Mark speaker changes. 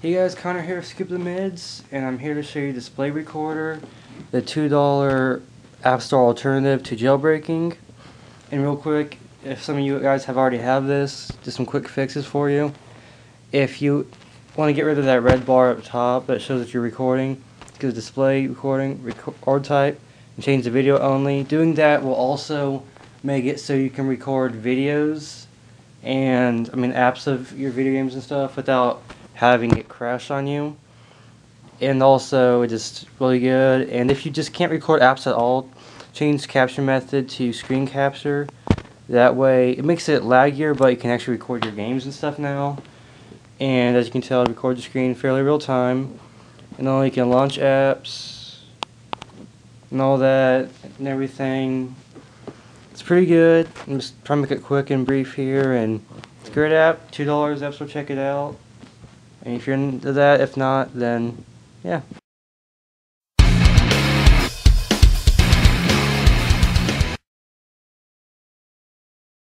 Speaker 1: Hey guys, Connor here, of Scoop the Mids, and I'm here to show you Display Recorder, the $2 App Store alternative to jailbreaking. And real quick, if some of you guys have already have this, just some quick fixes for you. If you want to get rid of that red bar up top that shows that you're recording, go to Display Recording, Record Type, and change the video only. Doing that will also make it so you can record videos and, I mean, apps of your video games and stuff without having it crash on you. And also, it's just really good. And if you just can't record apps at all, change capture method to screen capture. That way, it makes it laggier, but you can actually record your games and stuff now. And as you can tell, it records the screen fairly real time. And then you can launch apps and all that and everything. It's pretty good. I'm just trying to make it quick and brief here. And it's a great app. $2 app, so check it out. And if you're into that, if not, then yeah.